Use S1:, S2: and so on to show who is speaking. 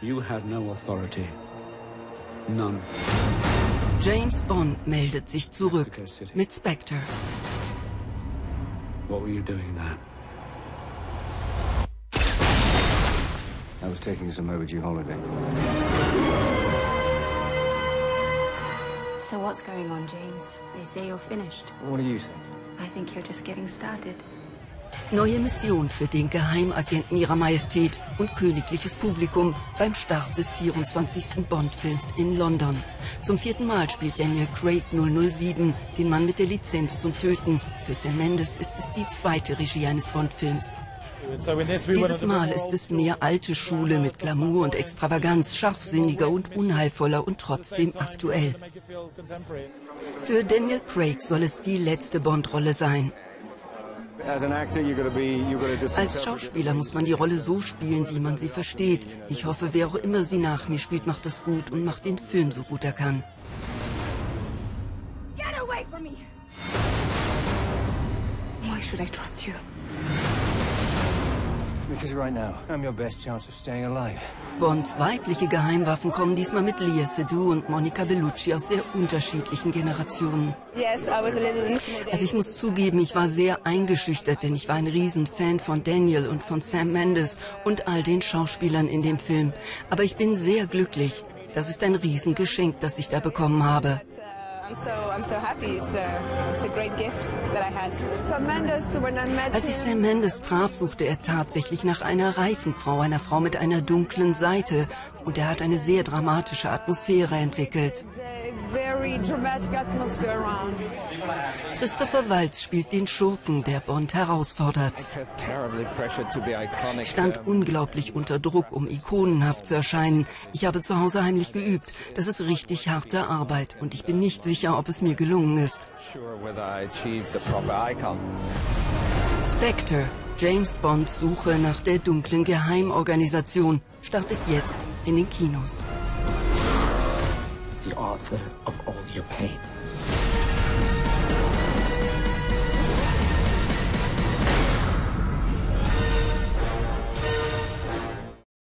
S1: You had no authority. None.
S2: James Bond meldet sich zurück mit Spectre.
S1: What were you doing there?
S3: I was taking some overdue holiday.
S4: So what's going on, James? They say you're finished.
S3: What do you think?
S4: I think you're just getting started.
S2: Neue Mission für den Geheimagenten ihrer Majestät und königliches Publikum beim Start des 24. Bond-Films in London. Zum vierten Mal spielt Daniel Craig 007, den Mann mit der Lizenz zum Töten. Für Sam Mendes ist es die zweite Regie eines Bond-Films. Dieses Mal ist es mehr alte Schule mit Glamour und Extravaganz, scharfsinniger und unheilvoller und trotzdem aktuell. Für Daniel Craig soll es die letzte Bond-Rolle sein. Als Schauspieler muss man die Rolle so spielen, wie man sie versteht. Ich hoffe, wer auch immer sie nach mir spielt, macht das gut und macht den Film so gut er kann.
S4: Get away from me! Why should I trust you?
S2: Bonds weibliche Geheimwaffen kommen diesmal mit Lia Seydoux und Monica Bellucci aus sehr unterschiedlichen Generationen. Also ich muss zugeben, ich war sehr eingeschüchtert, denn ich war ein Riesenfan von Daniel und von Sam Mendes und all den Schauspielern in dem Film. Aber ich bin sehr glücklich. Das ist ein Riesengeschenk, das ich da bekommen habe.
S5: I'm so I'm so happy. It's a it's a great gift that I had.
S6: Sam Mendes, when I met
S2: Als ich Sam Mendes traf, suchte er tatsächlich nach einer reifen Frau, einer Frau mit einer dunklen Seite. Und er hat eine sehr dramatische Atmosphäre entwickelt. Christopher Waltz spielt den Schurken, der Bond herausfordert. Ich stand unglaublich unter Druck, um ikonenhaft zu erscheinen. Ich habe zu Hause heimlich geübt. Das ist richtig harte Arbeit und ich bin nicht sicher, ob es mir gelungen ist. Spectre, James Bonds Suche nach der dunklen Geheimorganisation, startet jetzt in den Kinos.
S7: the author of all your pain.